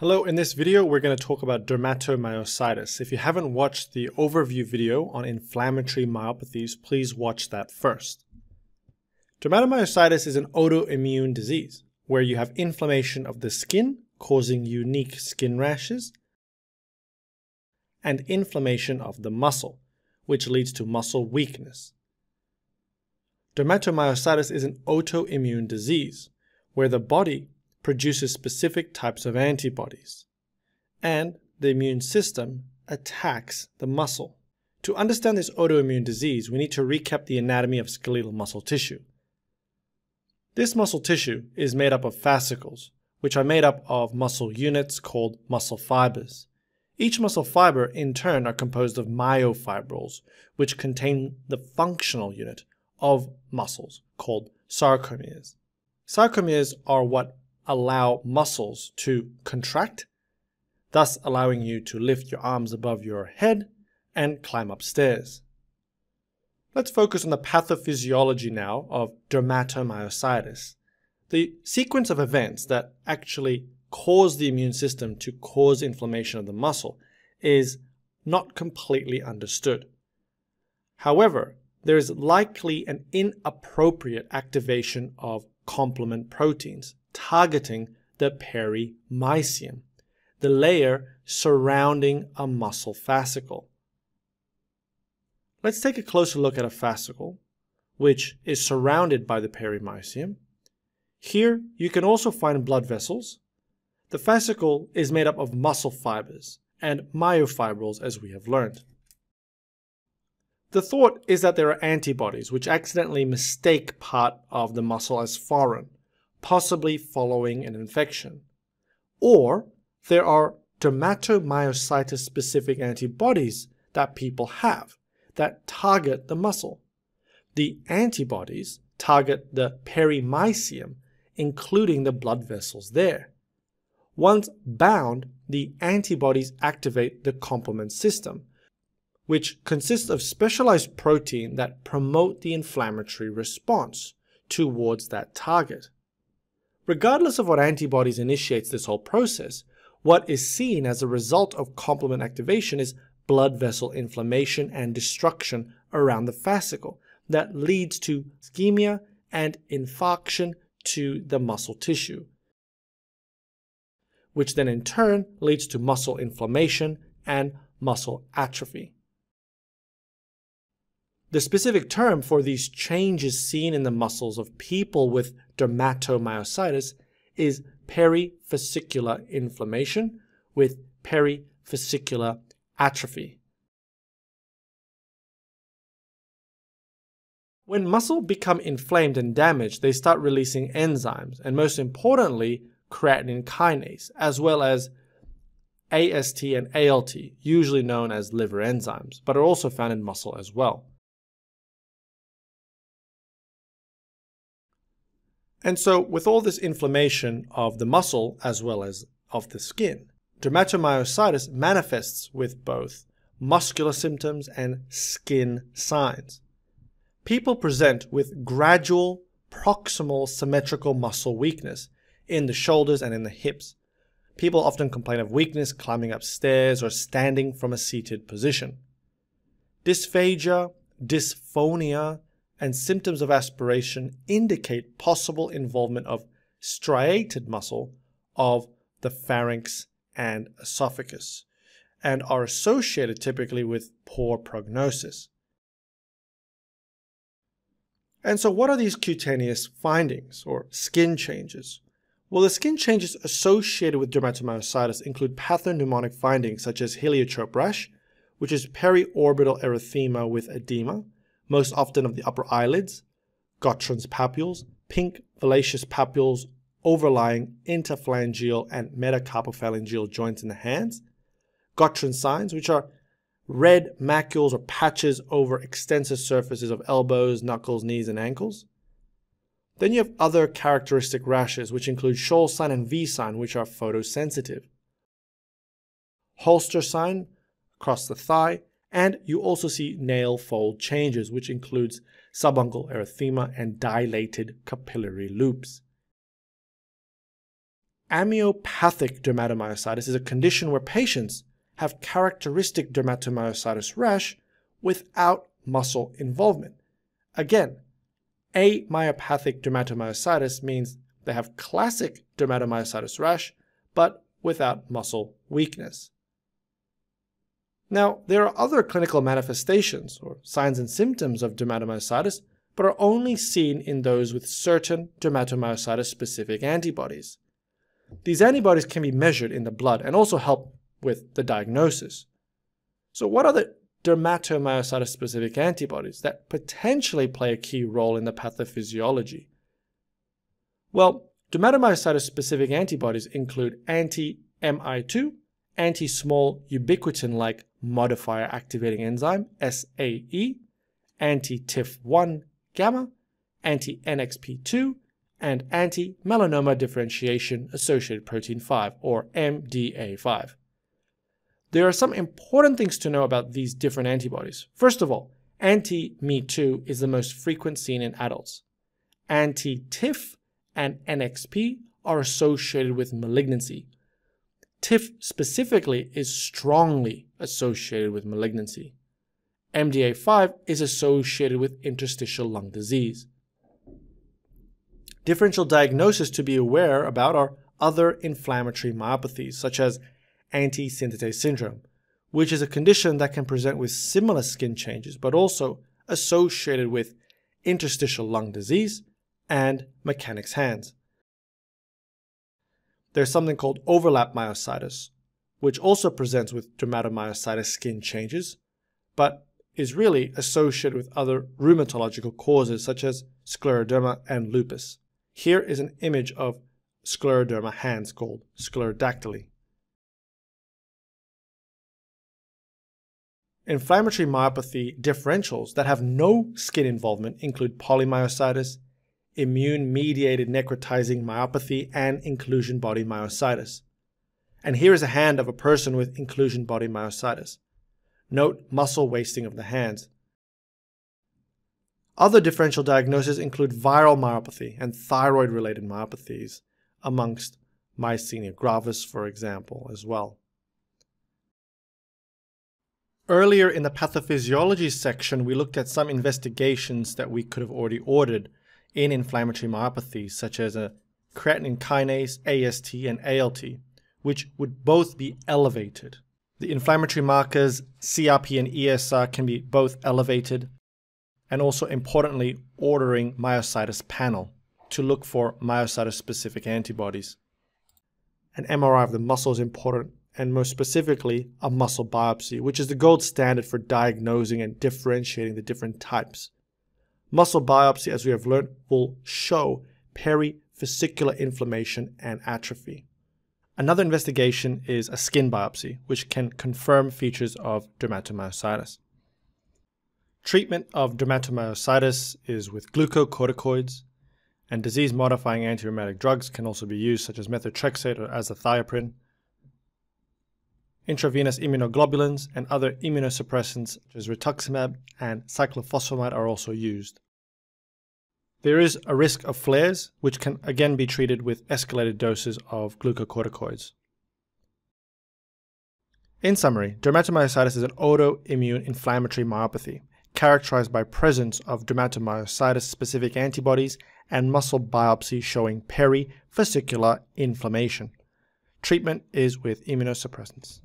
Hello, in this video we're going to talk about dermatomyositis. If you haven't watched the overview video on inflammatory myopathies, please watch that first. Dermatomyositis is an autoimmune disease where you have inflammation of the skin causing unique skin rashes and inflammation of the muscle, which leads to muscle weakness. Dermatomyositis is an autoimmune disease where the body produces specific types of antibodies, and the immune system attacks the muscle. To understand this autoimmune disease, we need to recap the anatomy of skeletal muscle tissue. This muscle tissue is made up of fascicles, which are made up of muscle units called muscle fibers. Each muscle fiber, in turn, are composed of myofibrils, which contain the functional unit of muscles called sarcomeres. Sarcomeres are what allow muscles to contract, thus allowing you to lift your arms above your head and climb upstairs. Let's focus on the pathophysiology now of dermatomyositis, the sequence of events that actually cause the immune system to cause inflammation of the muscle is not completely understood. However, there is likely an inappropriate activation of complement proteins targeting the perimysium, the layer surrounding a muscle fascicle. Let's take a closer look at a fascicle, which is surrounded by the perimysium. Here, you can also find blood vessels. The fascicle is made up of muscle fibers and myofibrils, as we have learned. The thought is that there are antibodies which accidentally mistake part of the muscle as foreign, possibly following an infection. Or there are dermatomyositis specific antibodies that people have that target the muscle. The antibodies target the perimysium, including the blood vessels there. Once bound, the antibodies activate the complement system, which consists of specialized protein that promote the inflammatory response towards that target. Regardless of what antibodies initiates this whole process, what is seen as a result of complement activation is blood vessel inflammation and destruction around the fascicle that leads to ischemia and infarction to the muscle tissue, which then in turn leads to muscle inflammation and muscle atrophy. The specific term for these changes seen in the muscles of people with dermatomyositis is perifascicular inflammation with perifascicular atrophy. When muscle become inflamed and damaged, they start releasing enzymes, and most importantly, creatine kinase, as well as AST and ALT, usually known as liver enzymes, but are also found in muscle as well. And so, with all this inflammation of the muscle as well as of the skin, dermatomyositis manifests with both muscular symptoms and skin signs. People present with gradual proximal symmetrical muscle weakness in the shoulders and in the hips. People often complain of weakness climbing up stairs or standing from a seated position. Dysphagia, dysphonia, and symptoms of aspiration indicate possible involvement of striated muscle of the pharynx and esophagus and are associated typically with poor prognosis. And so, what are these cutaneous findings or skin changes? Well, the skin changes associated with dermatomyositis include pathognomonic findings such as heliotrope rash, which is periorbital erythema with edema, most often of the upper eyelids, Gottron's papules, pink violaceous papules overlying interphalangeal and metacarpophalangeal joints in the hands, Gottron signs, which are red macules or patches over extensor surfaces of elbows, knuckles, knees, and ankles. Then you have other characteristic rashes, which include Shawl sign and V sign, which are photosensitive. Holster sign across the thigh, and you also see nail fold changes, which includes subungual erythema and dilated capillary loops. amyopathic dermatomyositis is a condition where patients have characteristic dermatomyositis rash without muscle involvement. Again, amyopathic dermatomyositis means they have classic dermatomyositis rash, but without muscle weakness. Now, there are other clinical manifestations or signs and symptoms of dermatomyositis, but are only seen in those with certain dermatomyositis-specific antibodies. These antibodies can be measured in the blood and also help with the diagnosis. So what are the dermatomyositis-specific antibodies that potentially play a key role in the pathophysiology? Well, dermatomyositis-specific antibodies include anti-MI2 anti-small ubiquitin-like modifier activating enzyme, SAE, anti-TIF1 gamma, anti-NXP2, and anti-melanoma differentiation associated protein 5, or MDA5. There are some important things to know about these different antibodies. First of all, anti-MI2 is the most frequent seen in adults. Anti-TIF and NXP are associated with malignancy, TIF specifically is strongly associated with malignancy. MDA5 is associated with interstitial lung disease. Differential diagnosis to be aware about are other inflammatory myopathies, such as anti-synthetase syndrome, which is a condition that can present with similar skin changes, but also associated with interstitial lung disease and mechanics hands. There's something called overlap myositis, which also presents with dermatomyositis skin changes, but is really associated with other rheumatological causes such as scleroderma and lupus. Here is an image of scleroderma hands called sclerodactyly. Inflammatory myopathy differentials that have no skin involvement include polymyositis, immune-mediated necrotizing myopathy, and inclusion body myositis. And here is a hand of a person with inclusion body myositis. Note muscle wasting of the hands. Other differential diagnoses include viral myopathy and thyroid-related myopathies, amongst myasthenia gravis, for example, as well. Earlier in the pathophysiology section, we looked at some investigations that we could have already ordered in inflammatory myopathies, such as a creatine kinase, AST, and ALT, which would both be elevated. The inflammatory markers CRP and ESR can be both elevated, and also importantly, ordering myositis panel to look for myositis specific antibodies. An MRI of the muscle is important and most specifically, a muscle biopsy, which is the gold standard for diagnosing and differentiating the different types. Muscle biopsy, as we have learned, will show perifascicular inflammation and atrophy. Another investigation is a skin biopsy, which can confirm features of dermatomyositis. Treatment of dermatomyositis is with glucocorticoids, and disease-modifying antirheumatic drugs can also be used, such as methotrexate or azathioprine intravenous immunoglobulins, and other immunosuppressants such as rituximab and cyclophosphamide are also used. There is a risk of flares, which can again be treated with escalated doses of glucocorticoids. In summary, dermatomyositis is an autoimmune inflammatory myopathy characterized by presence of dermatomyositis specific antibodies and muscle biopsy showing perifascicular inflammation. Treatment is with immunosuppressants.